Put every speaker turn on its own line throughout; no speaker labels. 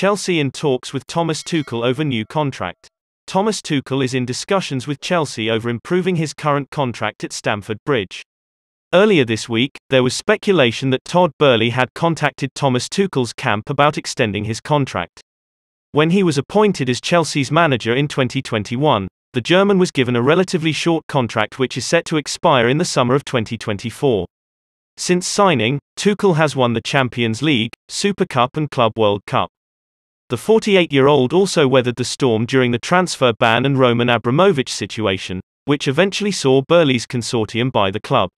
Chelsea in talks with Thomas Tuchel over new contract. Thomas Tuchel is in discussions with Chelsea over improving his current contract at Stamford Bridge. Earlier this week, there was speculation that Todd Boehly had contacted Thomas Tuchel's camp about extending his contract. When he was appointed as Chelsea's manager in 2021, the German was given a relatively short contract which is set to expire in the summer of 2024. Since signing, Tuchel has won the Champions League, Super Cup and Club World Cup. The 48-year-old also weathered the storm during the transfer ban and Roman Abramovich situation, which eventually saw Boehly's consortium buy the club.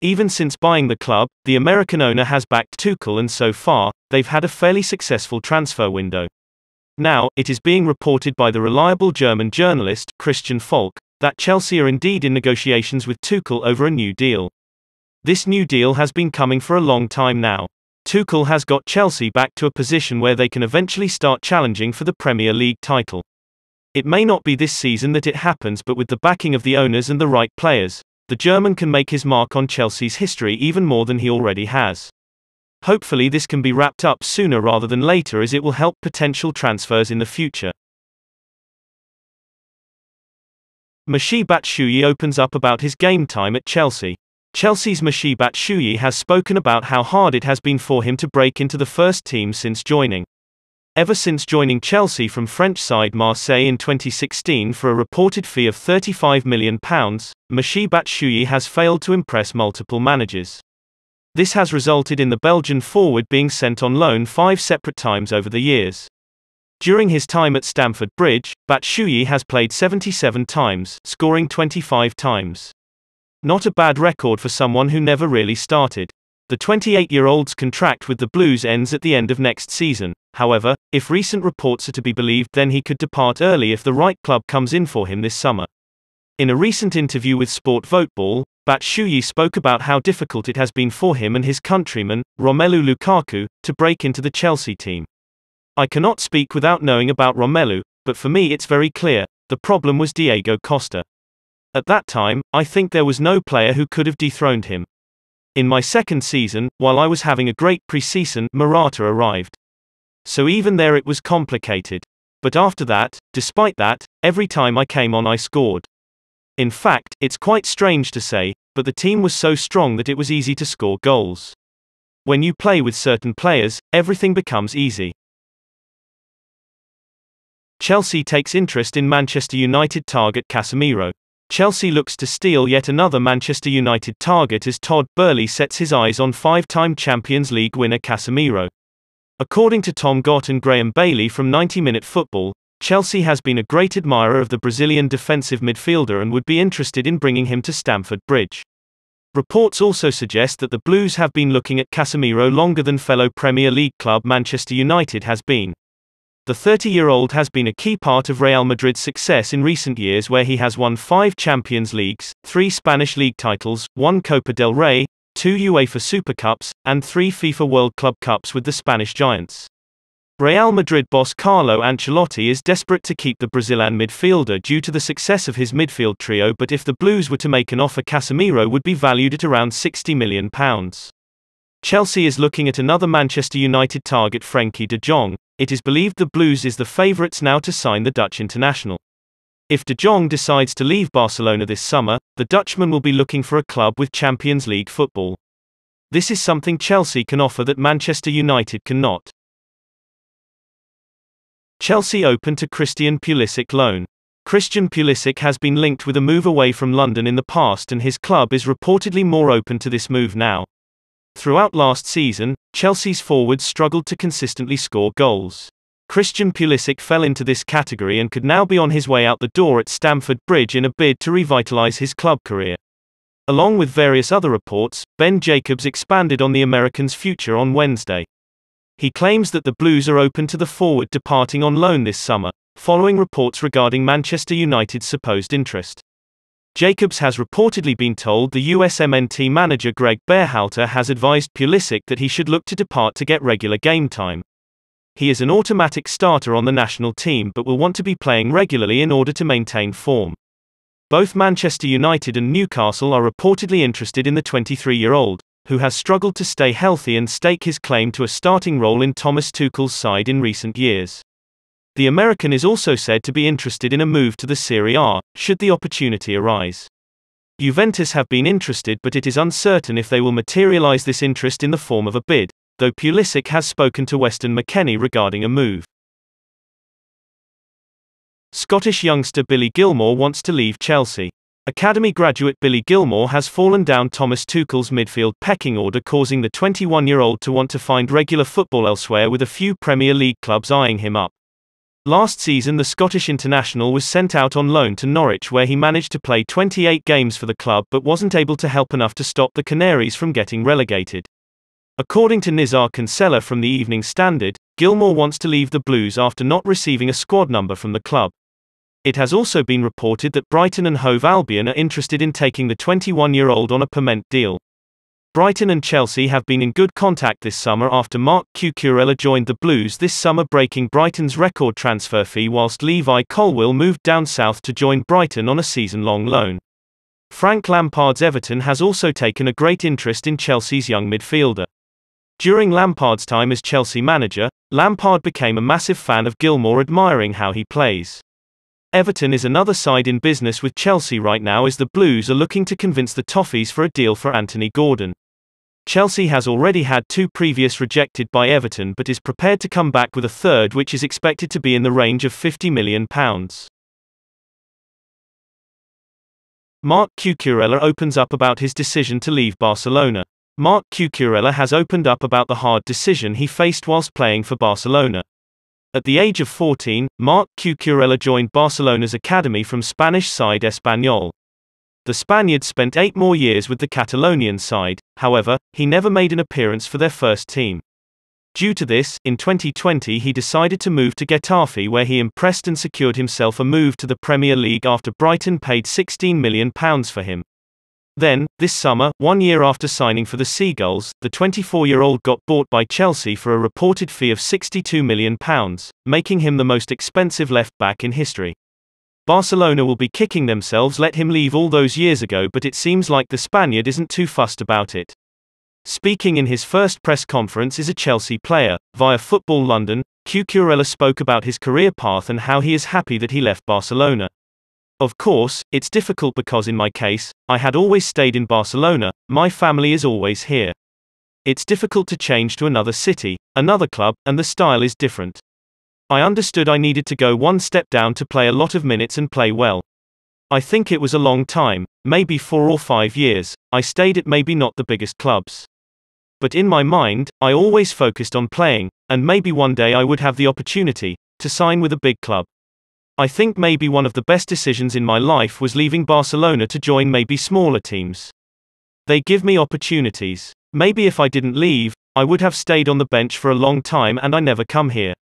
Even since buying the club, the American owner has backed Tuchel and so far, they've had a fairly successful transfer window. Now, it is being reported by the reliable German journalist, Christian Falk, that Chelsea are indeed in negotiations with Tuchel over a new deal. This new deal has been coming for a long time now. Tuchel has got Chelsea back to a position where they can eventually start challenging for the Premier League title. It may not be this season that it happens but with the backing of the owners and the right players, the German can make his mark on Chelsea's history even more than he already has. Hopefully this can be wrapped up sooner rather than later as it will help potential transfers in the future. Michy Batshuayi opens up about his game time at Chelsea. Chelsea's Michy Batshuayi has spoken about how hard it has been for him to break into the first team since joining. Ever since joining Chelsea from French side Marseille in 2016 for a reported fee of £35 million, Michy Batshuayi has failed to impress multiple managers. This has resulted in the Belgian forward being sent on loan five separate times over the years. During his time at Stamford Bridge, Batshuayi has played 77 times, scoring 25 times. Not a bad record for someone who never really started. The 28-year-old's contract with the Blues ends at the end of next season. However, if recent reports are to be believed then he could depart early if the right club comes in for him this summer. In a recent interview with Sport Voteball, Batshuayi spoke about how difficult it has been for him and his countryman, Romelu Lukaku, to break into the Chelsea team. I cannot speak without knowing about Romelu, but for me it's very clear, the problem was Diego Costa. At that time, I think there was no player who could have dethroned him. In my second season, while I was having a great preseason, Morata arrived. So even there it was complicated. But after that, despite that, every time I came on I scored. In fact, it's quite strange to say, but the team was so strong that it was easy to score goals. When you play with certain players, everything becomes easy. Chelsea takes interest in Manchester United target Casemiro. Chelsea looks to steal yet another Manchester United target as Todd Boehly sets his eyes on five-time Champions League winner Casemiro. According to Tom Gott and Graham Bailey from 90 Minute Football, Chelsea has been a great admirer of the Brazilian defensive midfielder and would be interested in bringing him to Stamford Bridge. Reports also suggest that the Blues have been looking at Casemiro longer than fellow Premier League club Manchester United has been. The 30-year-old has been a key part of Real Madrid's success in recent years where he has won five Champions Leagues, three Spanish League titles, one Copa del Rey, two UEFA Super Cups, and three FIFA World Club Cups with the Spanish Giants. Real Madrid boss Carlo Ancelotti is desperate to keep the Brazilian midfielder due to the success of his midfield trio but if the Blues were to make an offer Casemiro would be valued at around £60 million. Chelsea is looking at another Manchester United target Frenkie de Jong, it is believed the Blues is the favourites now to sign the Dutch international. If De Jong decides to leave Barcelona this summer, the Dutchman will be looking for a club with Champions League football. This is something Chelsea can offer that Manchester United cannot. Chelsea open to Christian Pulisic loan. Christian Pulisic has been linked with a move away from London in the past and his club is reportedly more open to this move now. Throughout last season, Chelsea's forwards struggled to consistently score goals. Christian Pulisic fell into this category and could now be on his way out the door at Stamford Bridge in a bid to revitalise his club career. Along with various other reports, Ben Jacobs expanded on the American's future on Wednesday. He claims that the Blues are open to the forward departing on loan this summer, following reports regarding Manchester United's supposed interest. Jacobs has reportedly been told the USMNT manager Greg Berhalter has advised Pulisic that he should look to depart to get regular game time. He is an automatic starter on the national team but will want to be playing regularly in order to maintain form. Both Manchester United and Newcastle are reportedly interested in the 23-year-old, who has struggled to stay healthy and stake his claim to a starting role in Thomas Tuchel's side in recent years. The American is also said to be interested in a move to the Serie A, should the opportunity arise. Juventus have been interested but it is uncertain if they will materialize this interest in the form of a bid, though Pulisic has spoken to Weston McKennie regarding a move. Scottish youngster Billy Gilmour wants to leave Chelsea. Academy graduate Billy Gilmour has fallen down Thomas Tuchel's midfield pecking order causing the 21-year-old to want to find regular football elsewhere with a few Premier League clubs eyeing him up. Last season the Scottish international was sent out on loan to Norwich where he managed to play 28 games for the club but wasn't able to help enough to stop the Canaries from getting relegated. According to Nizar Kinsella from the Evening Standard, Gilmour wants to leave the Blues after not receiving a squad number from the club. It has also been reported that Brighton and Hove Albion are interested in taking the 21-year-old on a permanent deal. Brighton and Chelsea have been in good contact this summer after Marc Cucurella joined the Blues this summer breaking Brighton's record transfer fee whilst Levi Colwill moved down south to join Brighton on a season-long loan. Frank Lampard's Everton has also taken a great interest in Chelsea's young midfielder. During Lampard's time as Chelsea manager, Lampard became a massive fan of Gilmour admiring how he plays. Everton is another side in business with Chelsea right now as the Blues are looking to convince the Toffees for a deal for Anthony Gordon. Chelsea has already had two previous rejected by Everton but is prepared to come back with a third which is expected to be in the range of £50 million. Marc Cucurella opens up about his decision to leave Barcelona. Marc Cucurella has opened up about the hard decision he faced whilst playing for Barcelona. At the age of 14, Marc Cucurella joined Barcelona's academy from Spanish side Espanyol. The Spaniard spent eight more years with the Catalonian side, however, he never made an appearance for their first team. Due to this, in 2020 he decided to move to Getafe where he impressed and secured himself a move to the Premier League after Brighton paid £16 million for him. Then, this summer, one year after signing for the Seagulls, the 24-year-old got bought by Chelsea for a reported fee of £62 million, making him the most expensive left-back in history. Barcelona will be kicking themselves let him leave all those years ago but it seems like the Spaniard isn't too fussed about it. Speaking in his first press conference as a Chelsea player, via Football London, Cucurella spoke about his career path and how he is happy that he left Barcelona. Of course, it's difficult because in my case, I had always stayed in Barcelona, my family is always here. It's difficult to change to another city, another club, and the style is different. I understood I needed to go one step down to play a lot of minutes and play well. I think it was a long time, maybe four or five years, I stayed at maybe not the biggest clubs. But in my mind, I always focused on playing, and maybe one day I would have the opportunity to sign with a big club. I think maybe one of the best decisions in my life was leaving Barcelona to join maybe smaller teams. They give me opportunities. Maybe if I didn't leave, I would have stayed on the bench for a long time and I never come here.